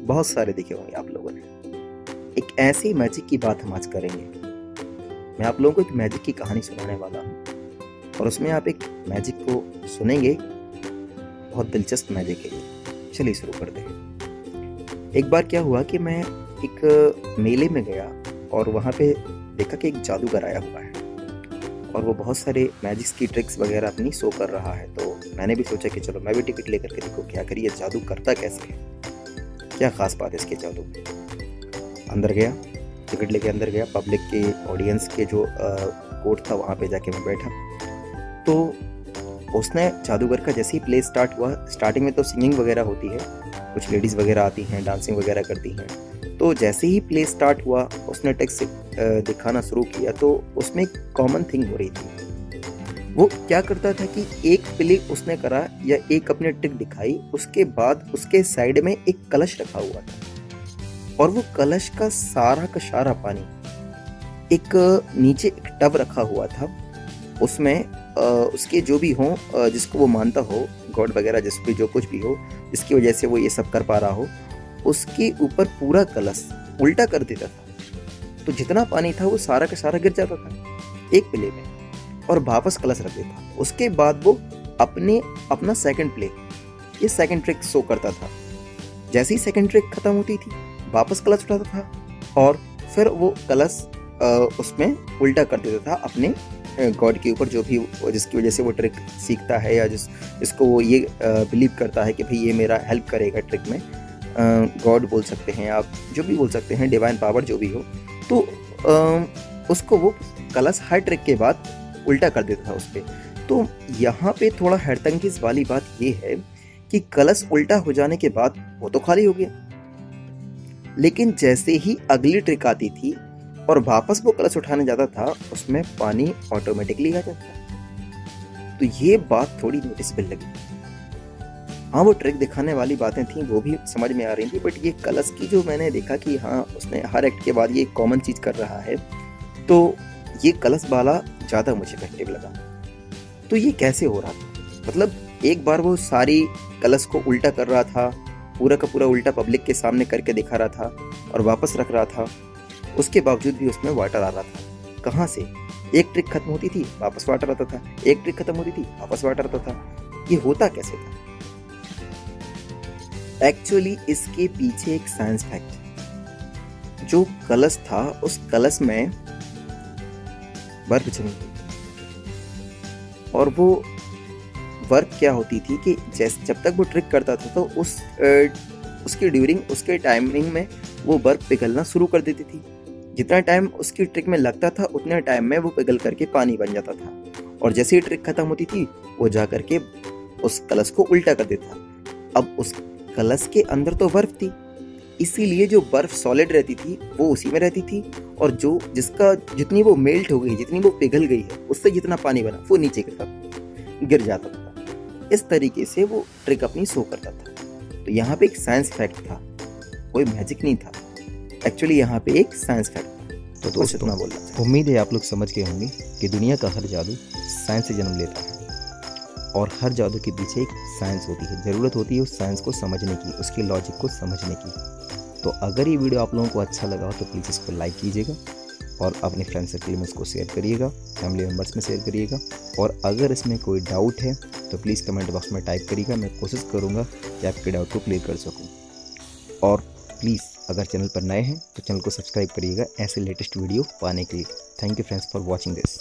बहुत सारे देखे होंगे आप लोगों ने। एक ऐसी मैजिक की बात हम आज करेंगे। मैं आप लोगों को एक मैजिक की कहानी सुनाने वाला हूँ। और उसमें आप एक मैजिक को सुनेंगे, बहुत दिलचस्प मैजिक है। चलिए शुरू कर दें एक बार क्या हुआ कि मैं एक मेले में गया और वहाँ पे देखा कि एक जादूगर आया हुआ है। और वो बहुत सारे मैजिक्स की ट्रिक्स वगैरह अपनी शो कर रहा है। तो मैंने भी सोचा कि चलो मैं भी टिकट लेकर के देखो, क्या करिए? जादू करता कैसे है? क्या ख़ास बात है इसके जादू अंदर गया, टिकट लेके अंदर गया पब्लिक के ऑडियंस के जो कोर्ट था वहाँ पे जाके मैं बैठा। तो उसने जादूगर का जैसे ही प्ले स्टार्ट हुआ स्टार्टिंग में तो सिंगिंग वगैरह होती है, कुछ लेडीज़ वगैरह आती हैं डांसिंग वगैरह करती हैं। तो जैसे ही प्ले स्टार्ट हुआ, उसने टेक्स्ट दिखाना शुरू किया तो उसमें एक कॉमन थिंग हो रही थी। वो क्या करता था कि एक प्ले उसने करा या एक अपने ट्रिक दिखाई, उसके बाद उसके साइड में एक कलश रखा हुआ था। और वो कलश का सारा का सारा पानी, एक नीचे एक टब रखा हुआ था। उसमें उसके जो भी हो जिसको वो मानता हो, गॉड वगैरह जिस भी जो कुछ भी हो, जिसकी वजह से वो ये सब कर पा रहा हो, उसके ऊपर पूरा कलश उल्टा कर देता था। तो जितना पानी था वो सारा का सारा गिर जाता था, एक प्ले में। और वापस कलश रख देता। उसके बाद वो अपने, अपना सेकंड प्ले ये सेकंड ट्रिक शो करता था। जैसे ही सेकंड ट्रिक खत्म होती थी, वापस कलश उठाता था और फिर वो कलश उसमें उल्टा कर देता था अपने गॉड के ऊपर जो भी जिसकी वजह से वो ट्रिक सीखता है या जिस, जिसको वो ये बिलीव करता है कि भाई ये मेरा हेल्प करेगा ट्रिक में गॉड बोल सकते हैं आप जो भी बोल सकते हैं डिवाइन पावर जो भी हो। तो उसको वो कलश हर ट्रिक के बाद उल्टा कर देता था उस पर तो यहाँ पे थोड़ा हैरतंगेज वाली बात ये है कि कलश उल्टा हो जाने के बाद वो तो खाली हो गया। लेकिन जैसे ही अगली ट्रिक आती थी और वापस वो कलश उठाने जाता था, उसमें पानी ऑटोमेटिकली आ जाता तो ये बात थोड़ी नोटिसबल लगी। हाँ वो ट्रिक दिखाने वाली बातें थी, वो भी समझ में आ रही थी बट ये कलश की जो मैंने देखा कि हाँ उसने हर एक्ट के बाद ये कॉमन चीज़ कर रहा है तो ये कलश वाला ज़्यादा मुझे इफ़ेक्टिव लगा। तो ये कैसे हो रहा था? मतलब एक बार वो सारी कलश को उल्टा कर रहा था, पूरा का पूरा उल्टा पब्लिक के सामने करके दिखा रहा था और वापस रख रहा था, उसके बावजूद भी उसमें वाटर आ रहा था। कहाँ से? एक ट्रिक खत्म होती थी, वापस वाटर आता था। एक ट्रिक खत्म होती थी, वापस वाटर आता था। ये होता कैसे था? एक्चुअली इसके पीछे एक साइंस फैक्ट जो कलश था, उस कलश में बर्फ़ जमी और वो वर्क क्या होती थी कि जैसे, जब तक वो ट्रिक करता था तो उस उसके ड्यूरिंग, उसके टाइमिंग में वो बर्फ़ पिघलना शुरू कर देती थी। जितना टाइम उसकी ट्रिक में लगता था, उतने टाइम में वो पिघल करके पानी बन जाता था। और जैसे ही ट्रिक खत्म होती थी, वो जा करके उस कलश को उल्टा कर देता। अब उस कलश के अंदर तो बर्फ़ थी। इसीलिए जो बर्फ़ सॉलिड रहती थी वो उसी में रहती थी और जो जिसका जितनी वो मेल्ट हो गई जितनी वो पिघल गई है उससे जितना पानी बना वो नीचे गिरता गिर जाता था। इस तरीके से वो ट्रिक अपनी शो करता था। तो यहाँ पे एक साइंस फैक्ट था कोई मैजिक नहीं था। एक्चुअली यहाँ पे एक साइंस फैक्ट था। तो दोस्त इतना बोलना उम्मीद है आप लोग समझ गए होंगे कि दुनिया का हर जादू साइंस से जन्म लेता है और हर जादू के पीछे एक साइंस होती है। ज़रूरत होती है उस साइंस को समझने की उसके लॉजिक को समझने की। तो अगर ये वीडियो आप लोगों को अच्छा लगा हो तो प्लीज़ इसको लाइक कीजिएगा और अपने फ्रेंड सर्कल में उसको शेयर करिएगा फैमिली मेंबर्स में शेयर करिएगा। और अगर इसमें कोई डाउट है तो प्लीज़ कमेंट बॉक्स में टाइप करिएगा, मैं कोशिश करूँगा कि आपके डाउट को क्लियर कर सकूँ। और प्लीज़ अगर चैनल पर नए हैं तो चैनल को सब्सक्राइब करिएगा ऐसे लेटेस्ट वीडियो पाने के लिए। Thank you friends for watching this